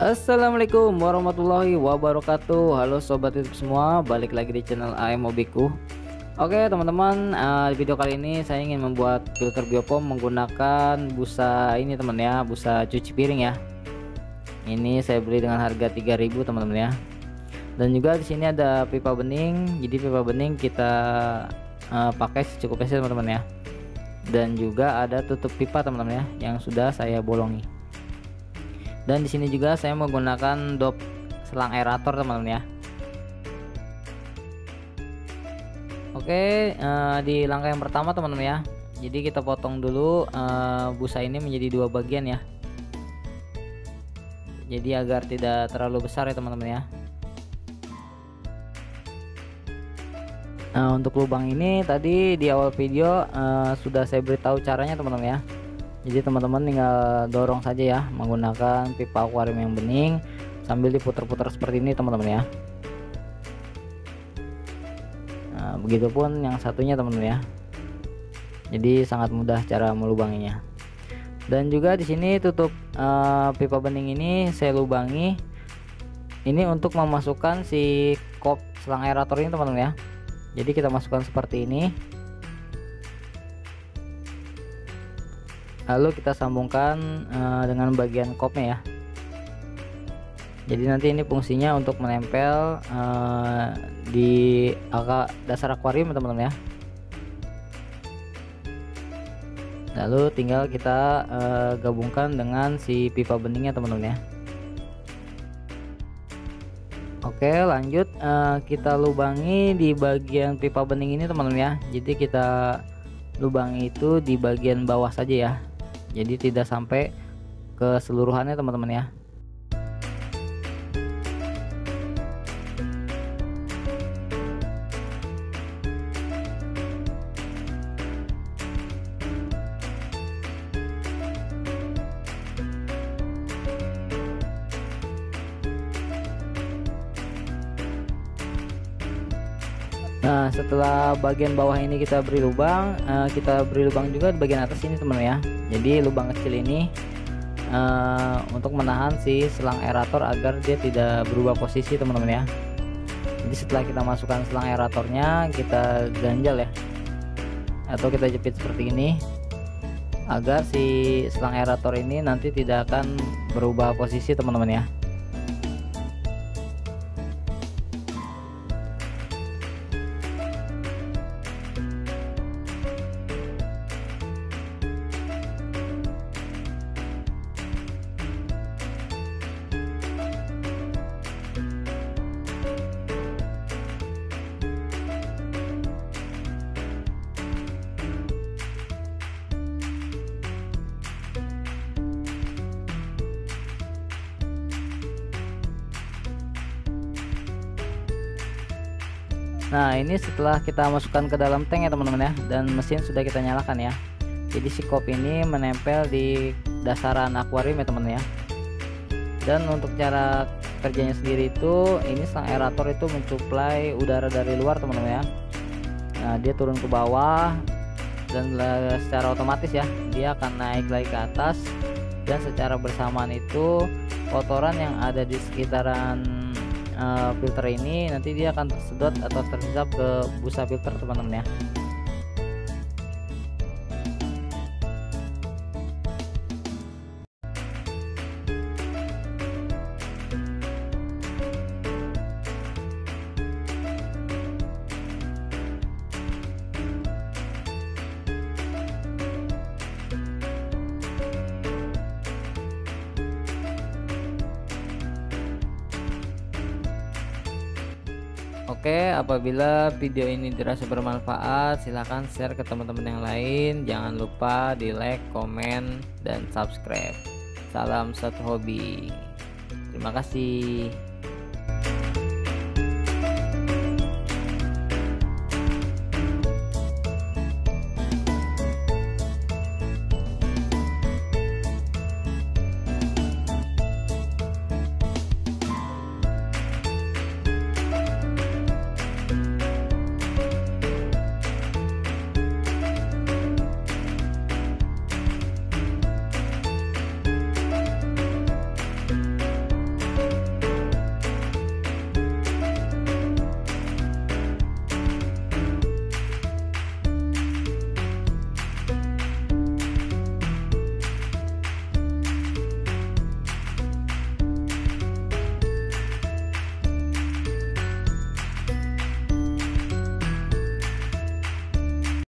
Assalamualaikum warahmatullahi wabarakatuh. Halo sobat youtube semua Balik lagi di channel AM Mobiku. Oke teman-teman uh, Di video kali ini saya ingin membuat filter biopom Menggunakan busa ini teman ya Busa cuci piring ya. Ini saya beli dengan harga 3000 teman-teman ya. Dan juga di sini ada pipa bening. Jadi pipa bening kita uh, pakai secukupnya teman-teman ya. Dan juga ada tutup pipa teman-teman ya Yang sudah saya bolongi dan di sini juga saya menggunakan dop selang aerator teman-teman ya. Oke uh, di langkah yang pertama teman-teman ya. Jadi kita potong dulu uh, busa ini menjadi dua bagian ya. Jadi agar tidak terlalu besar ya teman-teman ya. Nah untuk lubang ini tadi di awal video uh, sudah saya beritahu caranya teman-teman ya jadi teman-teman tinggal dorong saja ya menggunakan pipa akuarium yang bening sambil diputar-putar seperti ini teman-teman ya. Nah begitupun yang satunya teman-teman ya. Jadi sangat mudah cara melubanginya. Dan juga di sini tutup uh, pipa bening ini saya lubangi. Ini untuk memasukkan si kop selang aerator ini teman-teman ya. Jadi kita masukkan seperti ini lalu kita sambungkan uh, dengan bagian kopnya ya. Jadi nanti ini fungsinya untuk menempel uh, di dasar akuarium teman-teman ya. Lalu tinggal kita uh, gabungkan dengan si pipa beningnya teman-teman ya. Oke lanjut uh, kita lubangi di bagian pipa bening ini teman-teman ya. Jadi kita lubangi itu di bagian bawah saja ya jadi tidak sampai keseluruhannya teman-teman ya Nah setelah bagian bawah ini kita beri lubang uh, kita beri lubang juga di bagian atas ini teman ya. Jadi lubang kecil ini uh, untuk menahan si selang aerator agar dia tidak berubah posisi teman-teman ya. Jadi setelah kita masukkan selang aeratornya kita ganjal ya. Atau kita jepit seperti ini agar si selang aerator ini nanti tidak akan berubah posisi teman-teman ya Nah ini setelah kita masukkan ke dalam tank ya teman-teman ya. Dan mesin sudah kita nyalakan ya. Jadi si kop ini menempel di dasaran akuarium ya teman-teman ya. Dan untuk cara kerjanya sendiri itu ini sang aerator itu mencuplai udara dari luar teman-teman ya. Nah dia turun ke bawah dan secara otomatis ya dia akan naik lagi ke atas. Dan secara bersamaan itu kotoran yang ada di sekitaran uh, filter ini nanti dia akan tersedot atau terhisap ke busa filter teman-teman ya Oke, apabila video ini dirasa bermanfaat, silahkan share ke teman-teman yang lain. Jangan lupa di like, komen, dan subscribe. Salam satu hobi. Terima kasih.